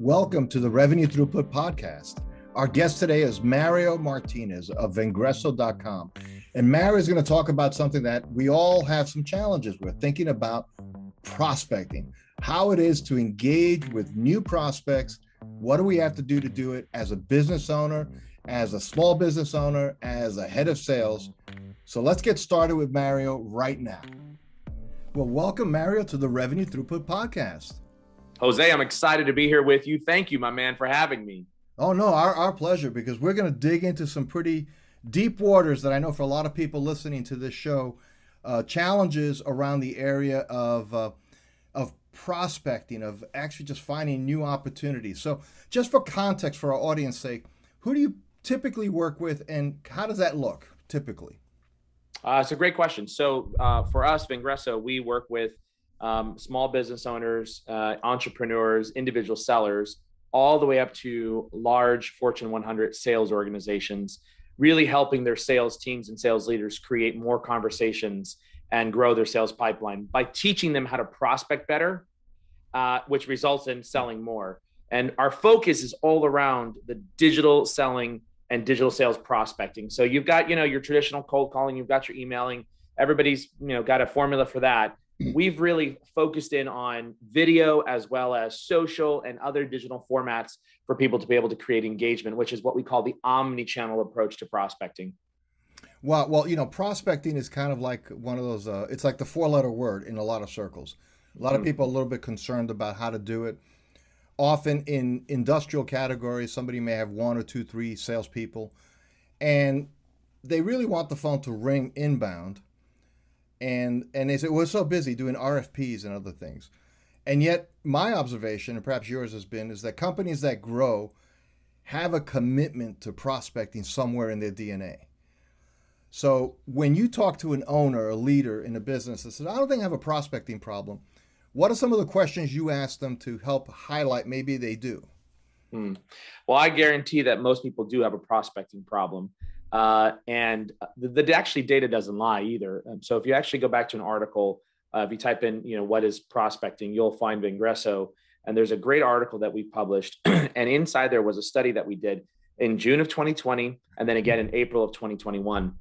Welcome to the Revenue Throughput Podcast. Our guest today is Mario Martinez of Vengreso.com. And Mario is going to talk about something that we all have some challenges with thinking about prospecting, how it is to engage with new prospects. What do we have to do to do it as a business owner, as a small business owner, as a head of sales? So let's get started with Mario right now. Well, welcome, Mario, to the Revenue Throughput Podcast. Jose, I'm excited to be here with you. Thank you, my man, for having me. Oh, no, our, our pleasure, because we're going to dig into some pretty deep waters that I know for a lot of people listening to this show, uh, challenges around the area of, uh, of prospecting, of actually just finding new opportunities. So, just for context, for our audience sake, who do you typically work with and how does that look typically? Uh, it's a great question. So, uh, for us, Vengreso, we work with um, small business owners, uh, entrepreneurs, individual sellers, all the way up to large Fortune 100 sales organizations, really helping their sales teams and sales leaders create more conversations and grow their sales pipeline by teaching them how to prospect better, uh, which results in selling more. And our focus is all around the digital selling and digital sales prospecting. So you've got, you know, your traditional cold calling, you've got your emailing, everybody's, you know, got a formula for that we've really focused in on video as well as social and other digital formats for people to be able to create engagement, which is what we call the omni-channel approach to prospecting. Well, well, you know, prospecting is kind of like one of those. Uh, it's like the four-letter word in a lot of circles. A lot of mm-hmm. people are a little bit concerned about how to do it. Often in industrial categories, somebody may have one or two, three salespeople, and they really want the phone to ring inbound and and they said we're so busy doing RFPs and other things, and yet my observation, and perhaps yours has been, is that companies that grow have a commitment to prospecting somewhere in their DNA. So when you talk to an owner, a leader in a business that says, "I don't think I have a prospecting problem," what are some of the questions you ask them to help highlight maybe they do? Hmm. Well, I guarantee that most people do have a prospecting problem. Uh, and the, the, actually data doesn't lie either. Um, so if you actually go back to an article, uh, if you type in, you know, what is prospecting, you'll find Vengreso. And there's a great article that we published. and inside there was a study that we did in June of 2020, and then again in April of 2021.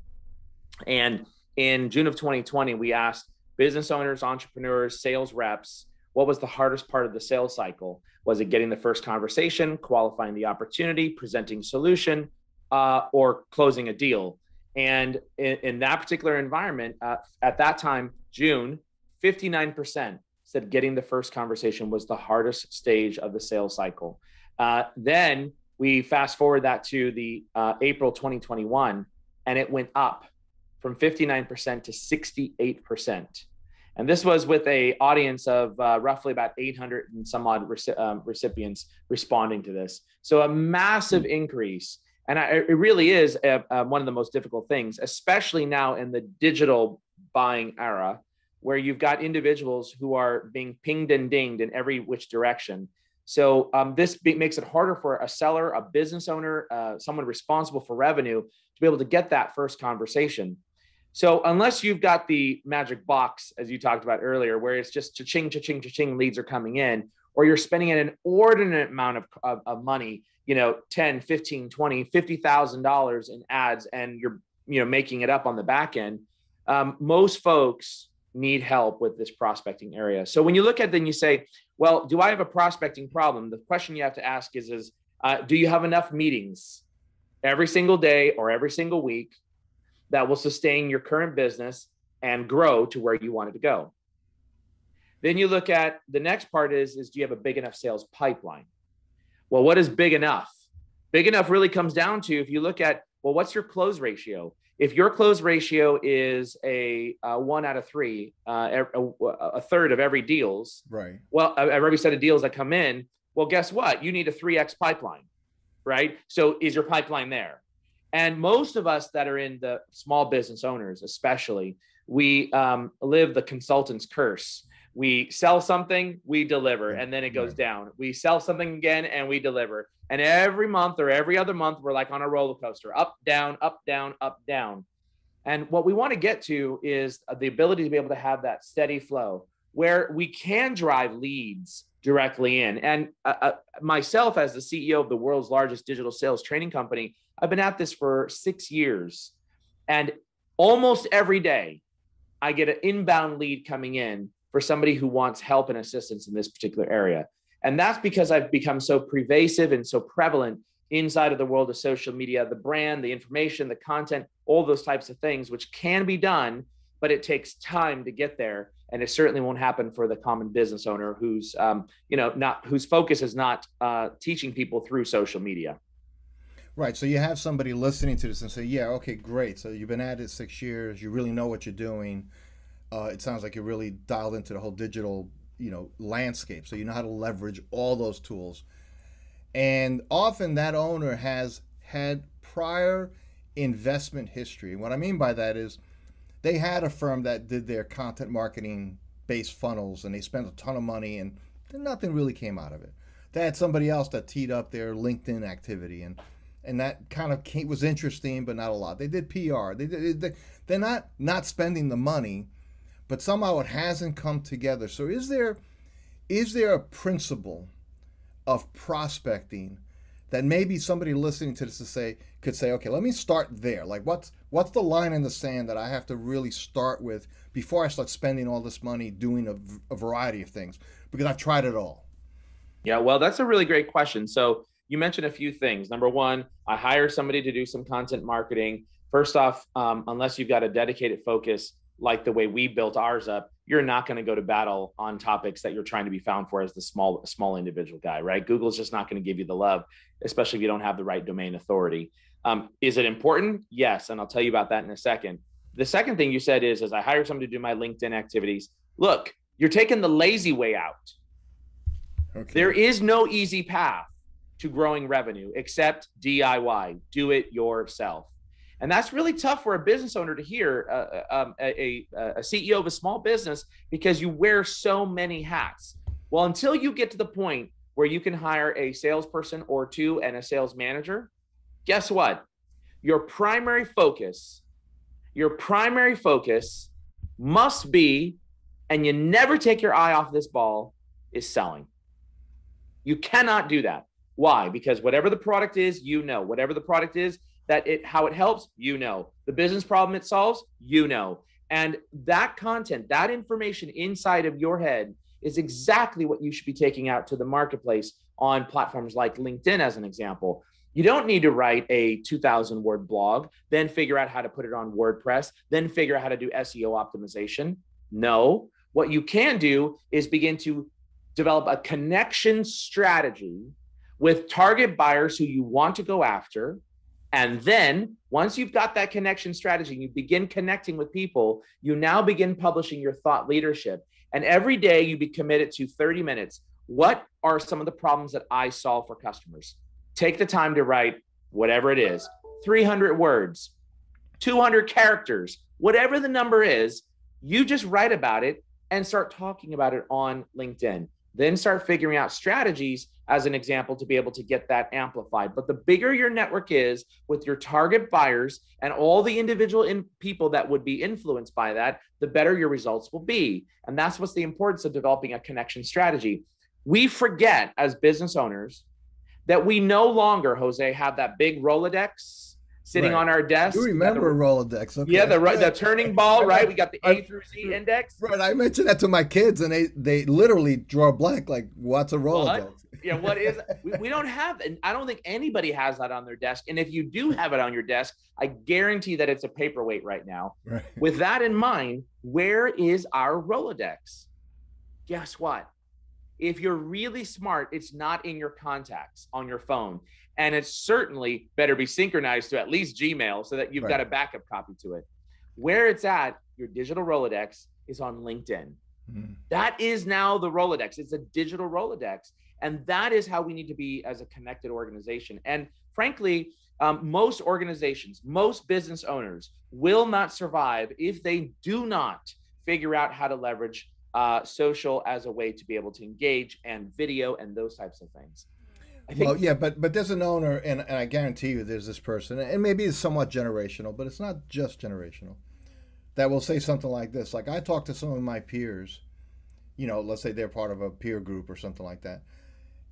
And in June of 2020, we asked business owners, entrepreneurs, sales reps, what was the hardest part of the sales cycle? Was it getting the first conversation, qualifying the opportunity, presenting solution, uh, or closing a deal. And in, in that particular environment, uh, at that time, June, 59% said getting the first conversation was the hardest stage of the sales cycle. Uh, then we fast forward that to the uh, April 2021, and it went up from 59% to 68%. And this was with a audience of uh, roughly about 800 and some odd reci- um, recipients responding to this. So a massive increase and I, it really is a, a, one of the most difficult things, especially now in the digital buying era, where you've got individuals who are being pinged and dinged in every which direction. So um, this be, makes it harder for a seller, a business owner, uh, someone responsible for revenue to be able to get that first conversation. So unless you've got the magic box, as you talked about earlier, where it's just cha-ching, cha-ching, cha-ching, leads are coming in, or you're spending an inordinate amount of, of, of money you know 10 15 20 50000 dollars in ads and you're you know making it up on the back end um, most folks need help with this prospecting area. So when you look at it, then you say well do i have a prospecting problem? The question you have to ask is is uh, do you have enough meetings every single day or every single week that will sustain your current business and grow to where you want it to go then you look at the next part is is do you have a big enough sales pipeline well, what is big enough? Big enough really comes down to if you look at, well, what's your close ratio? If your close ratio is a, a one out of three, uh, a, a, third of every deals, right? Well, every set of deals that come in, well, guess what? You need a 3x pipeline, right? So is your pipeline there? And most of us that are in the small business owners, especially, we um, live the consultant's curse we sell something, we deliver, and then it goes down. We sell something again and we deliver. And every month or every other month, we're like on a roller coaster up, down, up, down, up, down. And what we want to get to is the ability to be able to have that steady flow where we can drive leads directly in. And uh, uh, myself, as the CEO of the world's largest digital sales training company, I've been at this for six years. And almost every day, I get an inbound lead coming in for somebody who wants help and assistance in this particular area. And that's because I've become so pervasive and so prevalent inside of the world of social media, the brand, the information, the content, all those types of things, which can be done, but it takes time to get there. And it certainly won't happen for the common business owner who's, um, you know, not whose focus is not uh, teaching people through social media. Right. So you have somebody listening to this and say, "Yeah, okay, great. So you've been at it six years. You really know what you're doing. Uh, it sounds like you're really dialed into the whole digital, you know, landscape. So you know how to leverage all those tools." And often that owner has had prior investment history. And what I mean by that is they had a firm that did their content marketing based funnels and they spent a ton of money and nothing really came out of it. They had somebody else that teed up their LinkedIn activity and and that kind of came, was interesting, but not a lot. They did PR. They did. They, they're not not spending the money, but somehow it hasn't come together. So is there is there a principle of prospecting that maybe somebody listening to this to say could say, okay, let me start there. Like what's what's the line in the sand that I have to really start with before I start spending all this money doing a, a variety of things because I've tried it all. Yeah, well, that's a really great question. So you mentioned a few things. Number one, I hire somebody to do some content marketing. First off, um, unless you've got a dedicated focus like the way we built ours up, you're not going to go to battle on topics that you're trying to be found for as the small small individual guy, right? Google's just not going to give you the love, especially if you don't have the right domain authority. Um, is it important? Yes, and I'll tell you about that in a second. The second thing you said is, as I hire somebody to do my LinkedIn activities, look, you're taking the lazy way out. Okay. There is no easy path to growing revenue except DIY, do it yourself. And that's really tough for a business owner to hear, uh, uh um, a, a, CEO of a small business, because you wear so many hats. Well, until you get to the point where you can hire a salesperson or two and a sales manager, guess what? Your primary focus, your primary focus must be, and you never take your eye off this ball, is selling. You cannot do that. Why? Because whatever the product is, you know. Whatever the product is, that it how it helps, you know. The business problem it solves, you know. And that content, that information inside of your head is exactly what you should be taking out to the marketplace on platforms like LinkedIn, as an example. You don't need to write a 2000 word blog, then figure out how to put it on WordPress, then figure out how to do SEO optimization. No, what you can do is begin to develop a connection strategy with target buyers who you want to go after and then once you've got that connection strategy, you begin connecting with people, you now begin publishing your thought leadership. And every day you be committed to 30 minutes. What are some of the problems that I solve for customers? Take the time to write whatever it is 300 words, 200 characters, whatever the number is, you just write about it and start talking about it on LinkedIn. Then start figuring out strategies as an example to be able to get that amplified. But the bigger your network is with your target buyers and all the individual in people that would be influenced by that, the better your results will be. And that's what's the importance of developing a connection strategy. We forget as business owners that we no longer, Jose, have that big Rolodex sitting right. on our desk. You remember the, Rolodex? Okay. Yeah, the the turning ball, right? We got the A through Z index. Right. I mentioned that to my kids, and they they literally draw blank, like, "What's a Rolodex?" What? Yeah, what is? we, we don't have, and I don't think anybody has that on their desk. And if you do have it on your desk, I guarantee that it's a paperweight right now. Right. With that in mind, where is our Rolodex? Guess what? If you're really smart, it's not in your contacts on your phone. And it's certainly better be synchronized to at least Gmail so that you've right. got a backup copy to it. Where it's at, your digital Rolodex is on LinkedIn. Mm. That is now the Rolodex. It's a digital Rolodex. And that is how we need to be as a connected organization. And frankly, um, most organizations, most business owners will not survive if they do not figure out how to leverage uh, social as a way to be able to engage and video and those types of things. Think, well, yeah, but but there's an owner, and, and I guarantee you, there's this person, and maybe it's somewhat generational, but it's not just generational, that will say something like this. Like I talk to some of my peers, you know, let's say they're part of a peer group or something like that,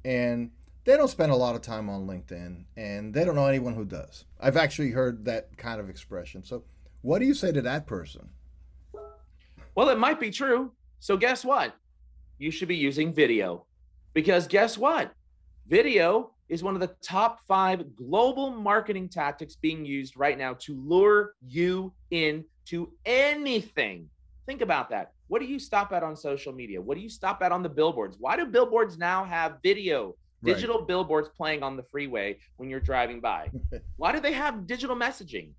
and they don't spend a lot of time on LinkedIn, and they don't know anyone who does. I've actually heard that kind of expression. So, what do you say to that person? Well, it might be true. So, guess what? You should be using video because guess what? Video is one of the top five global marketing tactics being used right now to lure you into anything. Think about that. What do you stop at on social media? What do you stop at on the billboards? Why do billboards now have video? Digital right. billboards playing on the freeway when you're driving by. Why do they have digital messaging?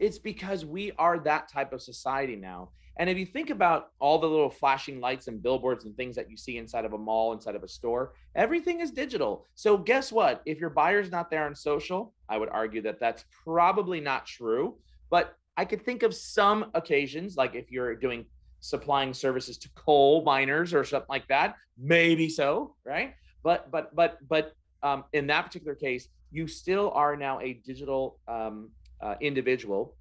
It's because we are that type of society now. And if you think about all the little flashing lights and billboards and things that you see inside of a mall, inside of a store, everything is digital. So guess what? If your buyer's not there on social, I would argue that that's probably not true. But I could think of some occasions, like if you're doing supplying services to coal miners or something like that, maybe so, right? But but but but um, in that particular case, you still are now a digital um, uh, individual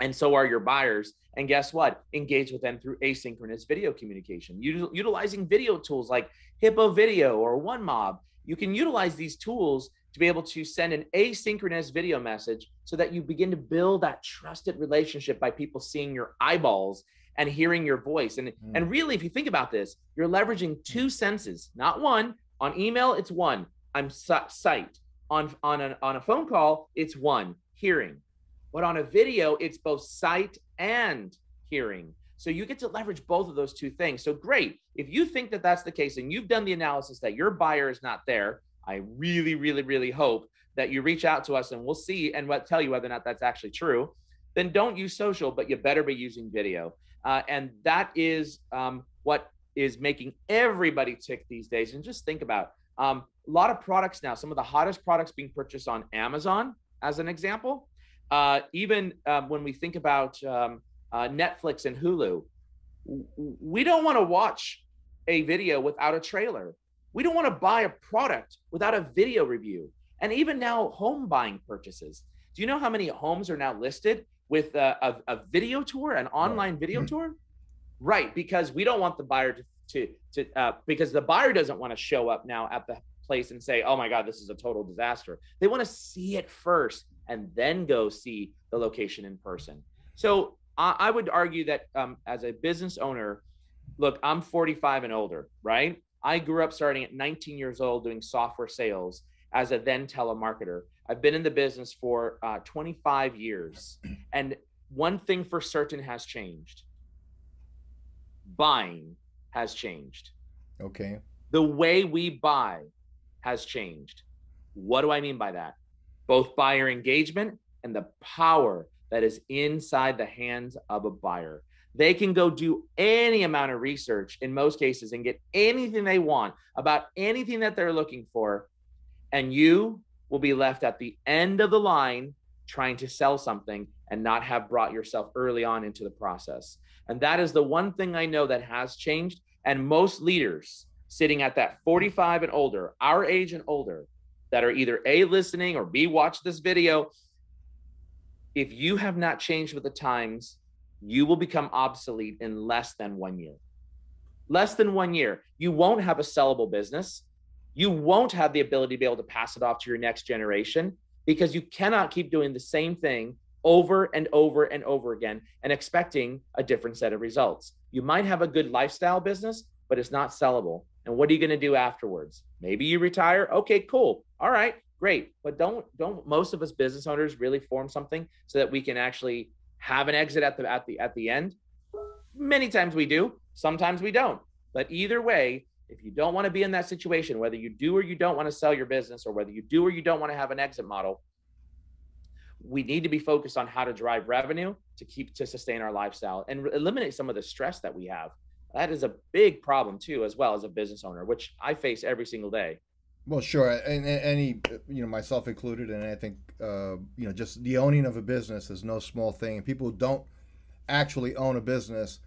and so are your buyers. And guess what? Engage with them through asynchronous video communication. Util- utilizing video tools like hippo video or onemob you can utilize these tools to be able to send an asynchronous video message so that you begin to build that trusted relationship by people seeing your eyeballs and hearing your voice. And mm. and really if you think about this you're leveraging two senses not one. On email it's one. I'm sight on on a, on a phone call it's one. Hearing but on a video, it's both sight and hearing. So you get to leverage both of those two things. So great. If you think that that's the case and you've done the analysis that your buyer is not there, I really, really, really hope that you reach out to us and we'll see and what tell you whether or not that's actually true. Then don't use social, but you better be using video. Uh, and that is um, what is making everybody tick these days. And just think about um, a lot of products now. Some of the hottest products being purchased on Amazon, as an example, uh, even um, when we think about um, uh, Netflix and Hulu, we don't want to watch a video without a trailer. We don't want to buy a product without a video review. And even now, home buying purchases. Do you know how many homes are now listed with a, a, a video tour, an online video mm-hmm. tour? Right, because we don't want the buyer to to, to uh, because the buyer doesn't want to show up now at the place and say, "Oh my God, this is a total disaster." They want to see it first and then go see the location in person. So I, I would argue that um, as a business owner, look, I'm 45 and older, right? I grew up starting at 19 years old doing software sales as a then telemarketer. I've been in the business for uh, 25 years. And one thing for certain has changed buying has changed. Okay. The way we buy has changed. What do I mean by that? Both buyer engagement and the power that is inside the hands of a buyer. They can go do any amount of research in most cases and get anything they want about anything that they're looking for. And you will be left at the end of the line trying to sell something and not have brought yourself early on into the process. And that is the one thing I know that has changed. And most leaders sitting at that 45 and older, our age and older, that are either A, listening or B, watch this video, if you have not changed with the times, you will become obsolete in less than one year. Less than one year. You won't have a sellable business. You won't have the ability to be able to pass it off to your next generation because you cannot keep doing the same thing over and over and over again and expecting a different set of results. You might have a good lifestyle business, but it's not sellable. And what are you going to do afterwards? Maybe you retire. Okay, cool. All right, great. But don't don't most of us business owners really form something so that we can actually have an exit at the at the at the end? Many times we do, sometimes we don't. But either way, if you don't want to be in that situation, whether you do or you don't want to sell your business or whether you do or you don't want to have an exit model, we need to be focused on how to drive revenue to keep to sustain our lifestyle and eliminate some of the stress that we have that is a big problem too as well as a business owner which i face every single day. Well sure and, and any you know myself included and i think uh, you know just the owning of a business is no small thing. And people who don't actually own a business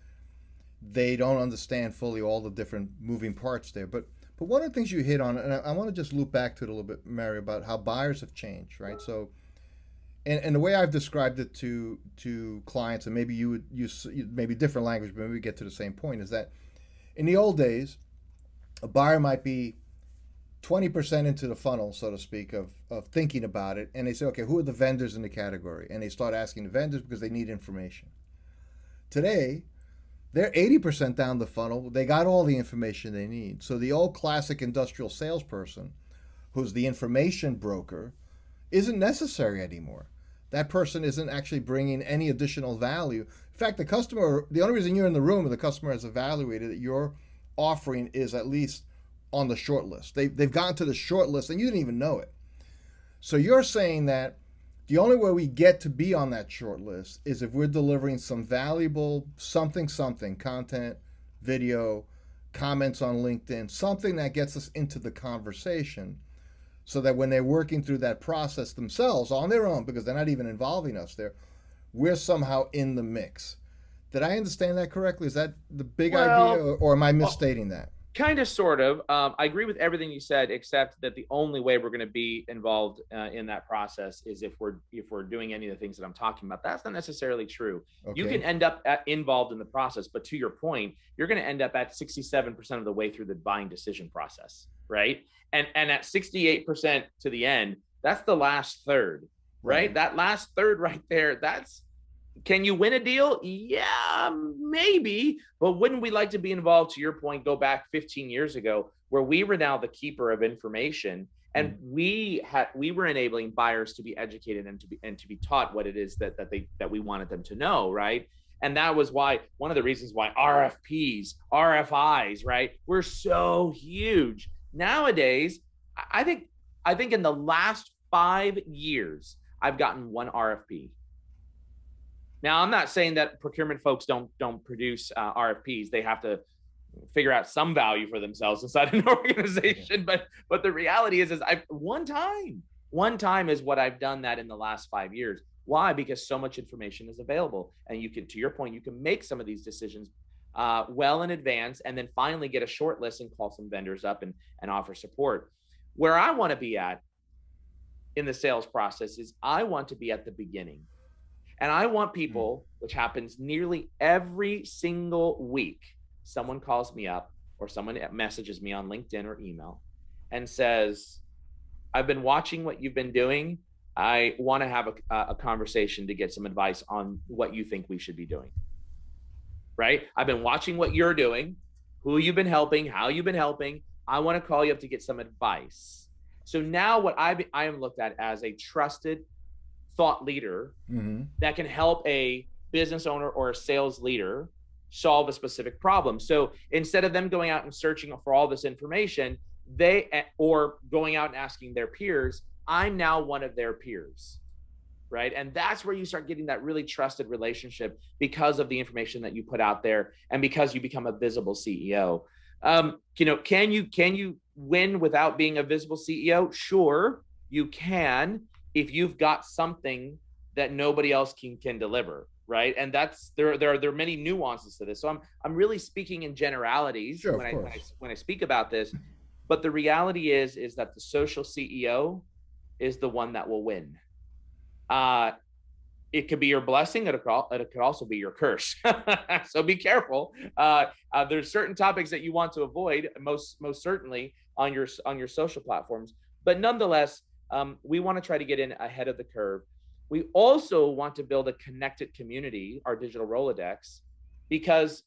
they don't understand fully all the different moving parts there. But but one of the things you hit on and i, I want to just loop back to it a little bit Mario about how buyers have changed right? So and, and the way I've described it to to clients, and maybe you would use maybe different language, but maybe we get to the same point, is that In the old days, a buyer might be 20% into the funnel, so to speak, of, of thinking about it. And they say, okay, who are the vendors in the category? And they start asking the vendors because they need information. Today, they're 80% down the funnel. They got all the information they need. So the old classic industrial salesperson, who's the information broker, isn't necessary anymore. That person isn't actually bringing any additional value. In fact, the customer, the only reason you're in the room the customer has evaluated that your offering is at least on the short list. They, they've gotten to the short list and you didn't even know it. So you're saying that the only way we get to be on that short list is if we're delivering some valuable something, something content, video, comments on LinkedIn, something that gets us into the conversation so that when they're working through that process themselves on their own, because they're not even involving us there, we're somehow in the mix. Did I understand that correctly? Is that the big well, idea, or, or, am I misstating that? kind of sort of um, i agree with everything you said except that the only way we're going to be involved uh, in that process is if we're if we're doing any of the things that i'm talking about that's not necessarily true okay. you can end up at, involved in the process but to your point you're going to end up at 67% of the way through the buying decision process right and and at 68% to the end that's the last third right, right. that last third right there that's can you win a deal? Yeah, maybe. But wouldn't we like to be involved, to your point, go back 15 years ago, where we were now the keeper of information and mm. we had we were enabling buyers to be educated and to be and to be taught what it is that that they that we wanted them to know, right? And that was why one of the reasons why RFPs, RFIs, right, were so huge. Nowadays, I think I think in the last five years, I've gotten one RFP now, I'm not saying that procurement folks don't don't produce uh, RFPs. They have to figure out some value for themselves inside an organization. But but the reality is, is I've one time, one time is what I've done that in the last five years. Why? Because so much information is available, and you can, to your point, you can make some of these decisions uh, well in advance, and then finally get a short list and call some vendors up and and offer support. Where I want to be at in the sales process is I want to be at the beginning. And I want hmm. people, which happens nearly every single week, someone calls me up or someone messages me on LinkedIn or email and says, I've been watching what you've been doing. I want to have a, a conversation to get some advice on what you think we should be doing. Right? I've been watching what you're doing, who you've been helping, how you've been helping. I want to call you up to get some advice. So now what I I am looked at as a trusted thought leader mm-hmm. that can help a business owner or a sales leader solve a specific problem. So instead of them going out and searching for all this information, they eh, or going out and asking their peers, I'm now one of their peers. Right. And that's where you start getting that really trusted relationship because of the information that you put out there and because you become a visible CEO. Um, you know, can you can you win without being a visible CEO? Sure, you can if you've got something that nobody else can can deliver right and that's there there are there are many nuances to this so i'm i'm really speaking in generalities sure, when, I, when, I, when i speak about this but the reality is is that the social ceo is the one that will win uh it could be your blessing it could also be your curse. So be careful. Uh, uh, there's certain topics that you want to avoid most most certainly on your on your social platforms. But nonetheless um, we want to try to get in ahead of the curve. We also want to build a connected community, our digital Rolodex, because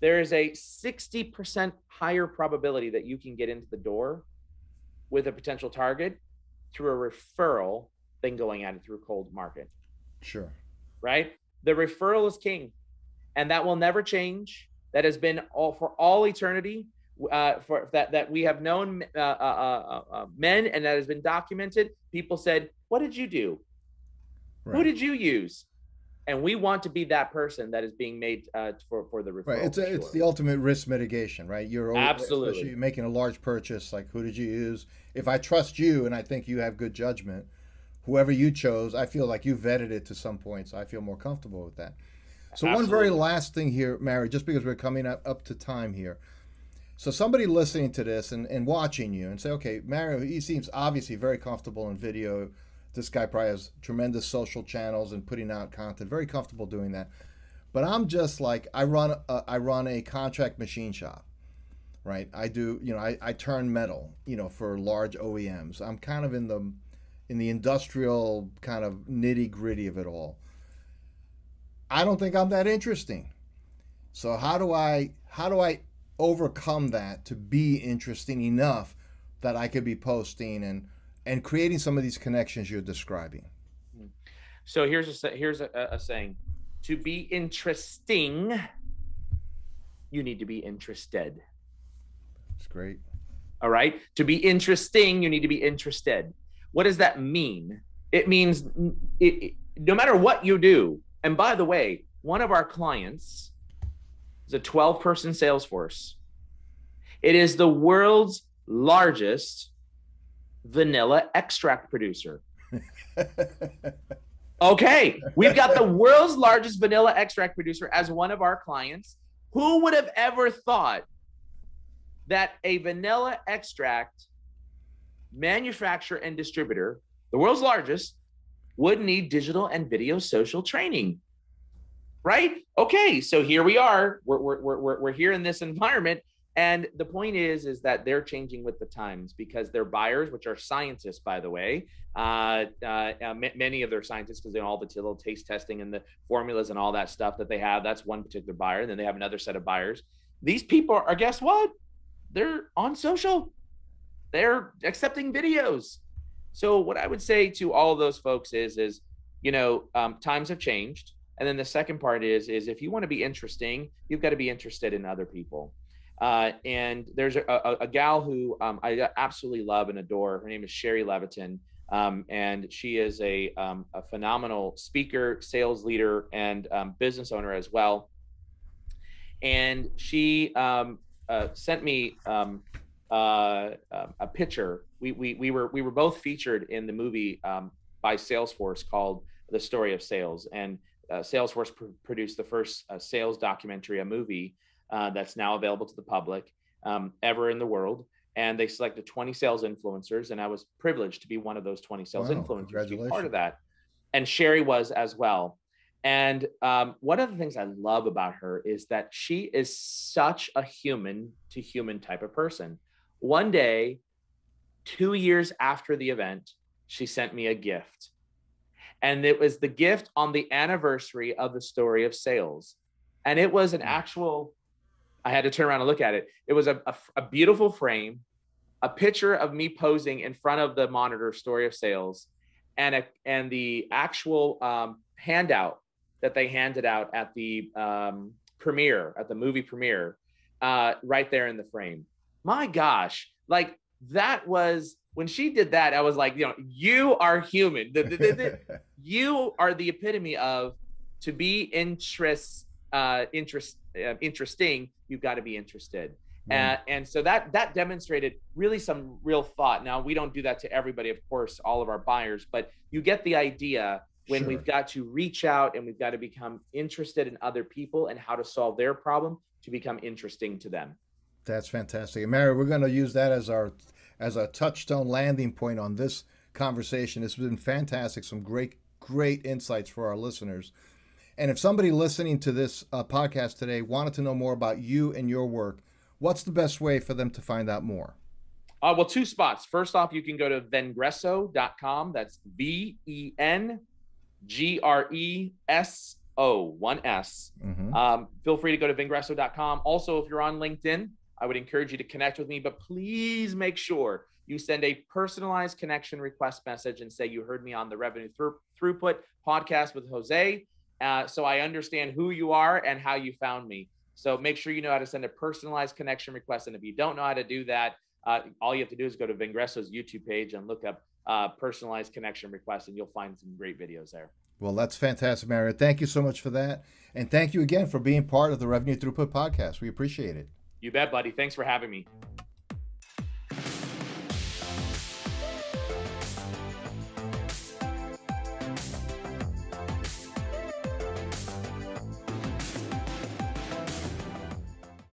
there is a 60% higher probability that you can get into the door with a potential target through a referral than going at it through cold market. Sure. Right? The referral is king, and that will never change. That has been all for all eternity uh, for that that we have known uh uh, uh, uh, men and that has been documented. People said, "What did you do? Right. Who did you use?" And we want to be that person that is being made uh, for for the referral. Right. It's a, sure. it's the ultimate risk mitigation, right? You're absolutely you're making a large purchase. Like, who did you use? If I trust you and I think you have good judgment, whoever you chose, I feel like you vetted it to some point, so I feel more comfortable with that. So Absolutely. one very last thing here, Mario, just because we're coming up, up to time here. So somebody listening to this and, and watching you and say, okay, Mario, he seems obviously very comfortable in video. This guy probably has tremendous social channels and putting out content, very comfortable doing that. But I'm just like I run a, I run a contract machine shop, right? I do you know I, I turn metal you know for large OEMs. I'm kind of in the in the industrial kind of nitty gritty of it all. I don't think I'm that interesting. So how do I how do I overcome that to be interesting enough that I could be posting and and creating some of these connections you're describing? So here's a here's a, a saying: to be interesting, you need to be interested. It's great. All right. To be interesting, you need to be interested. What does that mean? It means it, it, no matter what you do. And by the way, one of our clients is a 12 person sales force. It is the world's largest vanilla extract producer. okay, we've got the world's largest vanilla extract producer as one of our clients. Who would have ever thought that a vanilla extract manufacturer and distributor, the world's largest, would need digital and video social training? Right? Okay, so here we are. We're, we're, we're, we're here in this environment and the point is, is that they're changing with the times because their buyers, which are scientists, by the way, uh, uh, m- many of their scientists, because they all the little taste testing and the formulas and all that stuff that they have. That's one particular buyer. And then they have another set of buyers. These people are, guess what? They're on social. They're accepting videos. So what I would say to all of those folks is, is you know, um, times have changed. And then the second part is, is if you want to be interesting, you've got to be interested in other people. Uh, and there's a, a, a gal who um, I absolutely love and adore. Her name is Shari Levitin. Um, and she is a, um, a, phenomenal speaker, sales leader, and um, business owner as well. And she um, uh, sent me um, uh, a picture. We, we, we, were, we were both featured in the movie by Salesforce called The Story of Sales. And uh, Salesforce pr- produced the first uh, sales documentary, a movie uh, that's now available to the public um, ever in the world. And they selected 20 sales influencers, and I was privileged to be one of those 20 sales wow, influencers, to be part of that. And Sherry was as well. And um, one of the things I love about her is that she is such a human to human type of person. One day, two years after the event, she sent me a gift. And it was the gift on the anniversary of the story of sales. And it was an hmm. actual I had to turn around and look at it. It was a, a, a beautiful frame, a picture of me posing in front of the monitor story of sales, and a, and the actual um, handout that they handed out at the um, premiere, at the movie premiere, uh, right there in the frame. My gosh, like that was when she did that. I was like, you know, you are human. The, the, the, you are the epitome of to be interest, uh, interest, uh, interesting you've got to be interested. Mm. Uh, and so that that demonstrated really some real thought. Now we don't do that to everybody, of course, all of our buyers, but you get the idea when sure. we've got to reach out and we've got to become interested in other people and how to solve their problem to become interesting to them. That's fantastic. And Mario, we're going to use that as our as a touchstone landing point on this conversation. It's been fantastic. Some great great insights for our listeners. And if somebody listening to this uh, podcast today wanted to know more about you and your work, what's the best way for them to find out more? Uh, well, two spots. First off, you can go to vengreso.com. That's V E N G R E S O, one S. Mm-hmm. Um, feel free to go to vengreso.com. Also, if you're on LinkedIn, I would encourage you to connect with me, but please make sure you send a personalized connection request message and say you heard me on the Revenue Throughput podcast with Jose uh, so I understand who you are and how you found me. So make sure you know how to send a personalized connection request. And if you don't know how to do that, uh, all you have to do is go to Vengreso's YouTube page and look up uh, personalized connection request, and you'll find some great videos there. Well, that's fantastic, Mario. Thank you so much for that. And thank you again for being part of the Revenue Throughput podcast. We appreciate it. You bet, buddy. Thanks for having me.